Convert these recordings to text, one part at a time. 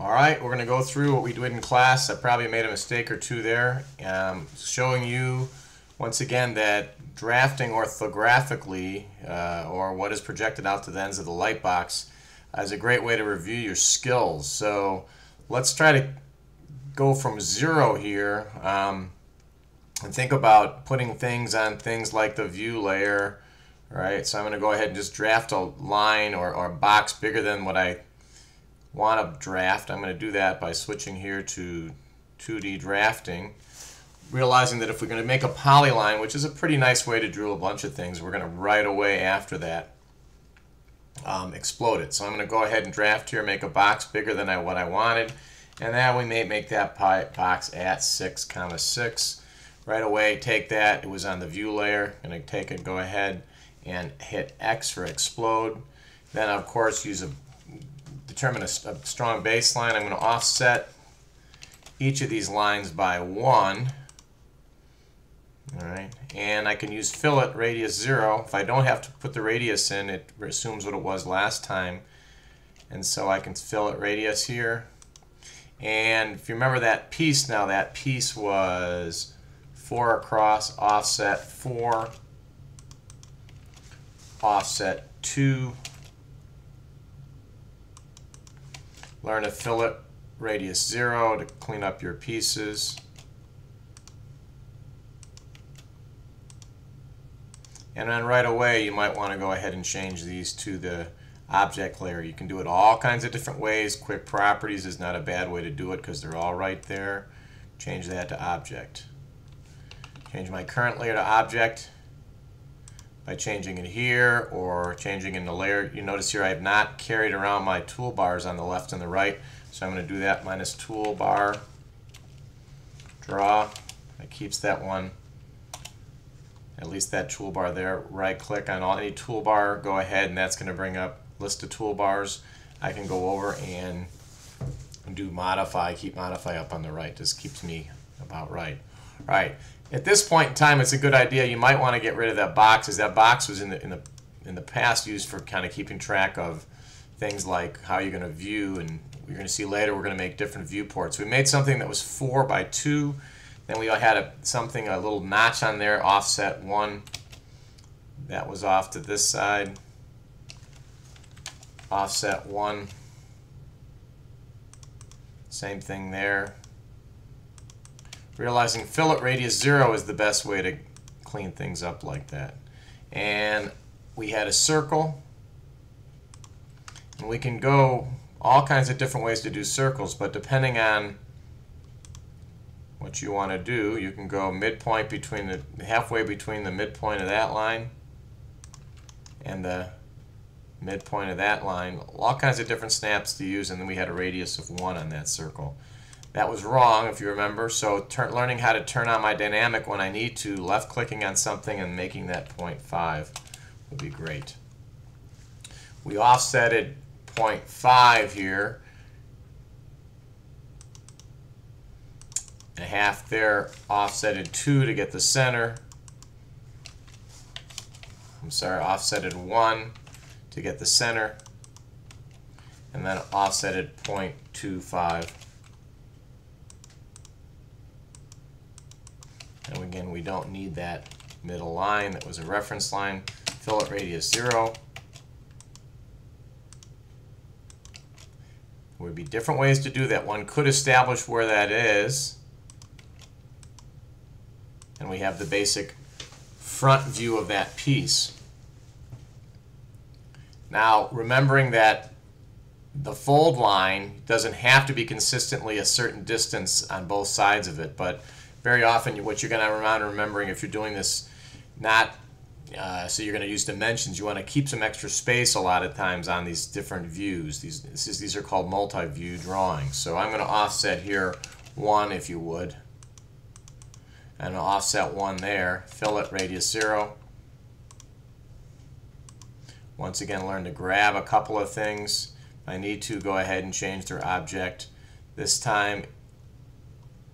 All right, we're going to go through what we did in class. I probably made a mistake or two there. Um, showing you, once again, that drafting orthographically, uh, or what is projected out to the ends of the light box, is a great way to review your skills. So let's try to go from zero here um, and think about putting things on things like the view layer. Right, so I'm going to go ahead and just draft a line or, or a box bigger than what I want to draft, I'm going to do that by switching here to 2D drafting. Realizing that if we're going to make a polyline, which is a pretty nice way to drill a bunch of things, we're going to right away after that um, explode it. So I'm going to go ahead and draft here, make a box bigger than I, what I wanted, and now we may make that box at 6 comma 6. Right away, take that. It was on the view layer. I'm going to take it, go ahead and hit X for explode. Then, of course, use a determine a, a strong baseline. I'm going to offset each of these lines by 1. All right, and I can use fillet radius 0. If I don't have to put the radius in, it assumes what it was last time. And so I can fillet radius here. And if you remember that piece now, that piece was 4 across, offset 4, offset 2, Learn to fillet radius 0 to clean up your pieces. And then right away you might want to go ahead and change these to the object layer. You can do it all kinds of different ways. Quick properties is not a bad way to do it because they're all right there. Change that to object. Change my current layer to object by changing it here or changing in the layer. You notice here I have not carried around my toolbars on the left and the right. So I'm going to do that minus toolbar, draw. It keeps that one, at least that toolbar there. Right click on any toolbar, go ahead and that's going to bring up list of toolbars. I can go over and do modify, keep modify up on the right. This keeps me about right. All right. At this point in time, it's a good idea. You might want to get rid of that box, as that box was in the in the in the past used for kind of keeping track of things like how you're going to view, and you're going to see later we're going to make different viewports. We made something that was four by two. Then we had a, something a little notch on there, offset one. That was off to this side. Offset one. Same thing there. Realizing fillet radius 0 is the best way to clean things up like that. And we had a circle. And we can go all kinds of different ways to do circles, but depending on what you want to do, you can go midpoint between the halfway between the midpoint of that line and the midpoint of that line. All kinds of different snaps to use, and then we had a radius of 1 on that circle. That was wrong, if you remember. So learning how to turn on my dynamic when I need to, left-clicking on something and making that 0.5 would be great. We offsetted 0.5 here. A half there, offsetted 2 to get the center. I'm sorry, offsetted 1 to get the center. And then offsetted 0.25 And again, we don't need that middle line. That was a reference line. Fillet radius 0. There would be different ways to do that. One could establish where that is. And we have the basic front view of that piece. Now, remembering that the fold line doesn't have to be consistently a certain distance on both sides of it, but very often what you're going to remember remembering if you're doing this not uh, so you're going to use dimensions. You want to keep some extra space a lot of times on these different views. These is, these are called multi-view drawings. So I'm going to offset here one if you would. And I'll offset one there. Fillet radius 0 once again learn to grab a couple of things. I need to go ahead and change their object. This time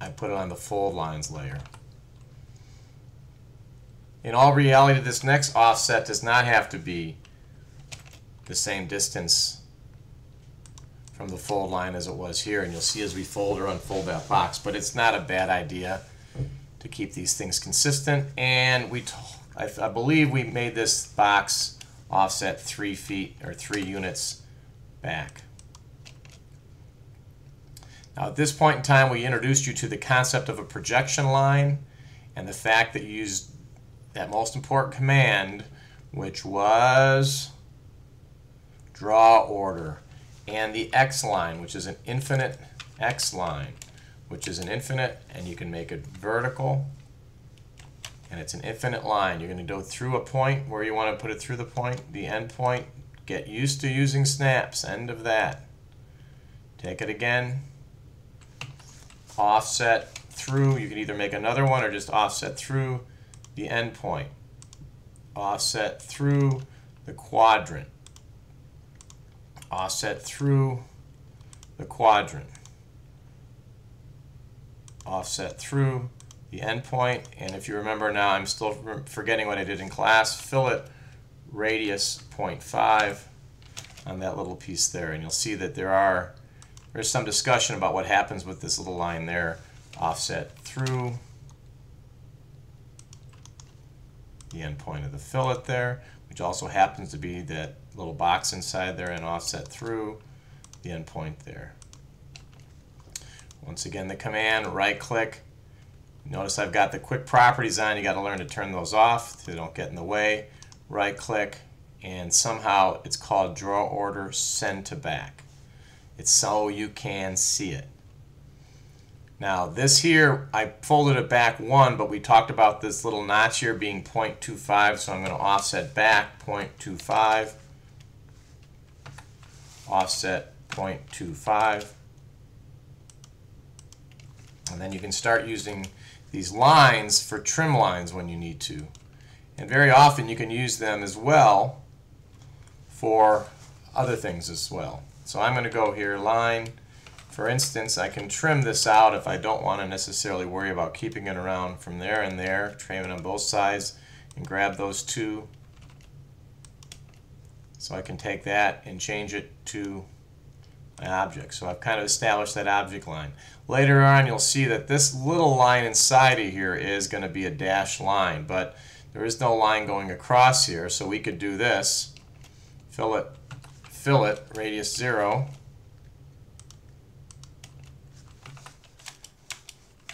I put it on the fold lines layer. In all reality, this next offset does not have to be the same distance from the fold line as it was here. And you'll see as we fold or unfold that box. But it's not a bad idea to keep these things consistent. And we, I, I believe we made this box offset three feet or three units back. Now at this point in time we introduced you to the concept of a projection line and the fact that you used that most important command which was draw order and the X line which is an infinite X line which is an infinite and you can make it vertical and it's an infinite line. You're going to go through a point where you want to put it through the point, the end point. Get used to using snaps, end of that. Take it again, offset through. You can either make another one or just offset through the endpoint. Offset through the quadrant. Offset through the quadrant. Offset through the endpoint. And if you remember now, I'm still forgetting what I did in class. Fillet radius 0.5 on that little piece there. And you'll see that there are there's some discussion about what happens with this little line there. Offset through the endpoint of the fillet there, which also happens to be that little box inside there and offset through the endpoint there. Once again, the command, right click, Notice I've got the quick properties on. You got to learn to turn those off so they don't get in the way. Right click and somehow it's called draw order send to back. It's so you can see it. Now this here, I folded it back one, but we talked about this little notch here being 0.25, so I'm going to offset back 0.25, offset 0.25, and then you can start using these lines for trim lines when you need to. And very often you can use them as well for other things as well. So I'm going to go here, line. For instance, I can trim this out if I don't want to necessarily worry about keeping it around from there and there, trimming on both sides, and grab those two. So I can take that and change it to an object. So I've kind of established that object line. Later on you'll see that this little line inside of here is going to be a dashed line, but there is no line going across here, so we could do this. Fillet, fillet, radius 0.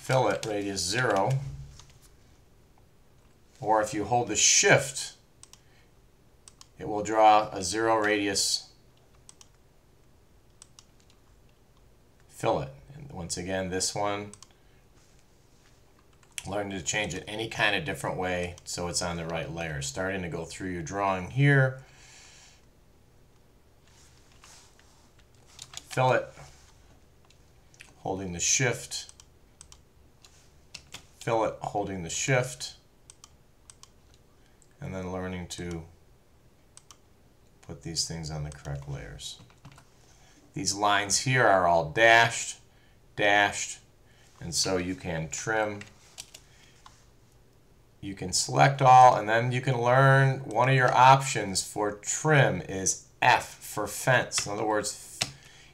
Fillet, radius 0. Or if you hold the shift, it will draw a 0 radius fillet. And once again, this one, learn to change it any kind of different way so it's on the right layer. Starting to go through your drawing here. Fillet, holding the shift, fillet, holding the shift, and then learning to put these things on the correct layers. These lines here are all dashed, dashed, and so you can trim. You can select all, and then you can learn one of your options for trim is F for fence. In other words,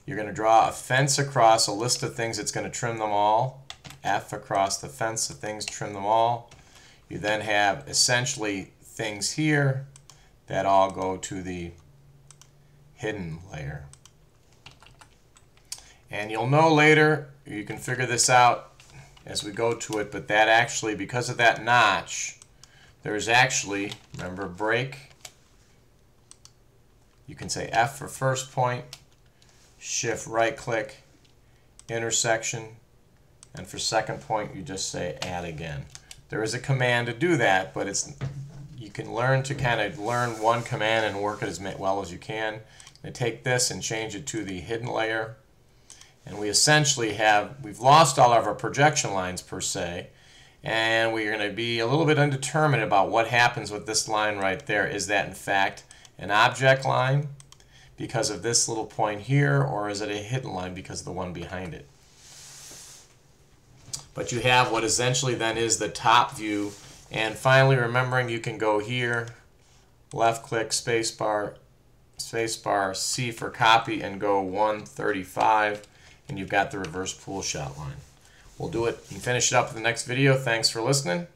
you're going to draw a fence across a list of things that's going to trim them all. F across the fence of things, trim them all. You then have essentially things here that all go to the hidden layer. And you'll know later, you can figure this out as we go to it, but that actually, because of that notch, there's actually, remember, break. You can say F for first point, shift right click, intersection, and for second point you just say add again. There is a command to do that, but it's you can learn to kind of learn one command and work it as well as you can. And take this and change it to the hidden layer and we essentially have, we've lost all of our projection lines per se, and we're going to be a little bit undetermined about what happens with this line right there. Is that in fact an object line because of this little point here, or is it a hidden line because of the one behind it? But you have what essentially then is the top view, and finally remembering you can go here, left click, spacebar, spacebar, C for copy, and go 135, and you've got the reverse pool shot line. We'll do it and finish it up in the next video. Thanks for listening.